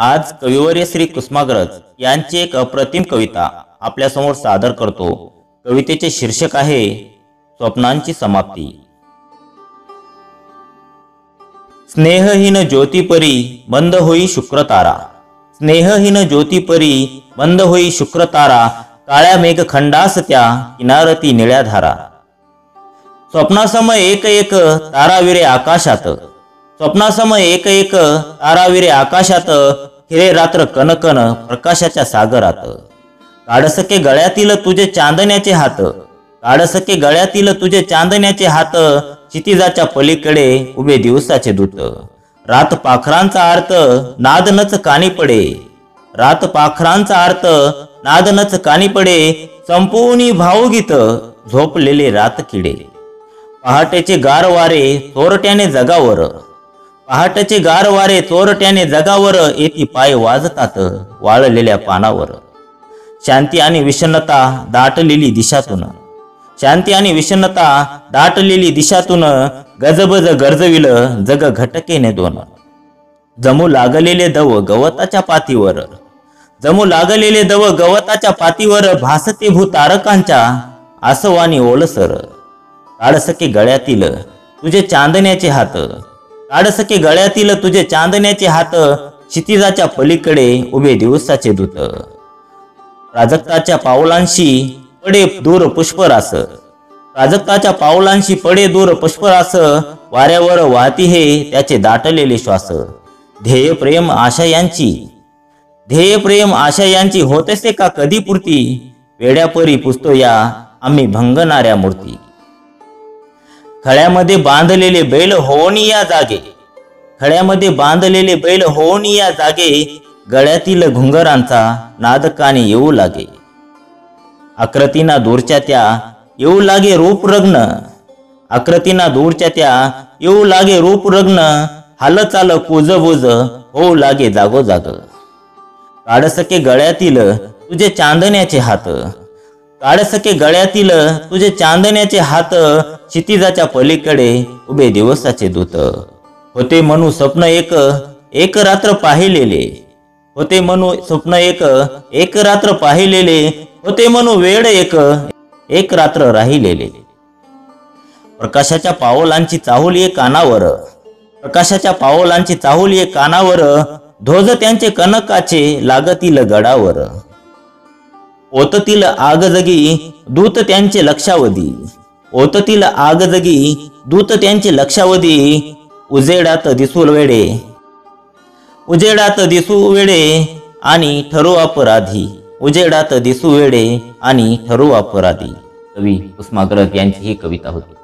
आज कविवर्य श्री कुसुमाग्रज यांची एक अप्रतिम कविता आपल्यासमोर सादर करतो. कवितेचे शीर्षक आहे स्वप्नांची समाप्ती. स्नेहहीन ज्योतिपरी बंद होई शुक्रतारा. स्नेहहीन ज्योतिपरी बंद होई शुक्रतारा. काळ्या मेघखंडास त्या किनारती निळ्या धारा. स्वप्नासमय एक एक ताराविरे आकाशात. स्वप्नासमय एक एक ताराविरे आकाशात हिरे रात्र कनकन प्रकाशाच्या सागरात. काढसके गळ्यातील तुझे चांदण्याचे हात काढसके गळ्यातील तुझे चांदण्याचे हात क्षितिजाच्या पलीकडे उभे दिवसाचे दूत. रात पाखरांचा अर्थ नादनच कानी पडे. रात पाखरांचा अर्थ नादनच कानी पडे. संपूर्णी भावगीत झोपलेले रात किडे. पहाटेचे गार वारे चोरट्याने जगावर. पहाटचे गार वारे चोरट्याने जगावर येती पाय वाजतात वाळलेल्या पानावर. शांती आणि विषन्नता दाटलेली दिशातून. शांती आणि विषन्नता दाटलेली दिशातून गजबज गरजविल जग घटकेने दोन. जमू लागलेले दव गवताच्या पातीवर. जमू लागलेले दव गवताच्या पातीवर भासते भूतारकांच्या आसवानी ओलसर. काळसके गळ्यातील तुझे चांदण्याचे हात काडसके गळ्यातील तुझे चांदण्याचे हात क्षितिजाच्या पलीकडे उभे दिवसाचे दूत. प्राजक्ताच्या पावलांशी पडे दूर पुष्परास. प्राजक्ताच्या पावलांशी पडे दूर पुष्परास वाऱ्यावर वाहती हे त्याचे दाटलेले श्वास. ध्येय प्रेम आशा यांची. ध्येय प्रेम आशा यांची होतेसे का कधी पुरती? वेड्यापरी पुसतो या आम्ही भंगणाऱ्या मूर्ती. खळ्यामध्ये बांधलेले बैल होणी या जागे. खळ्यामध्ये बांधलेले बैल होणी या जागे. गळ्यातील घुंगरांचा नादकाने येऊ लागे. आकृतीना दूरच्या त्या येऊ लागे रूप रग्न आकृतीना दूरच्या त्या येऊ लागे रूप रग्न हालचाल कुजबुज होऊ लागे जागोजाग. काढसके गळ्यातील तुझे चांदण्याचे हात. काळसके गळ्यातील तुझे चांदण्याचे हात क्षितिजाच्या पलीकडे उभे दिवसाचे दूत. होते म्हणू स्वप्न एक एक रात्र पाहिलेले. होते म्हणू स्वप्न एक एक रात्र पाहिलेले. होते म्हणू वेळ एक एक रात्र राहिलेले. प्रकाशाच्या पावलांची चाहुली कानावर प्रकाशाच्या पावलांची चाहुली कानावर ध्वज त्यांचे कनकाचे लागतील गडावर. ओततील आगजगी दूत त्यांचे लक्षावधी. ओततील आगजगी दूत त्यांचे लक्षावधी. उजेडात दिसू वेडे. उजेडात दिसू वेडे आणि ठरू अपराधी. उजेडात दिसू वेडे आणि ठरू अपराधी. कवी कुसुमाग्रज यांची ही कविता होती.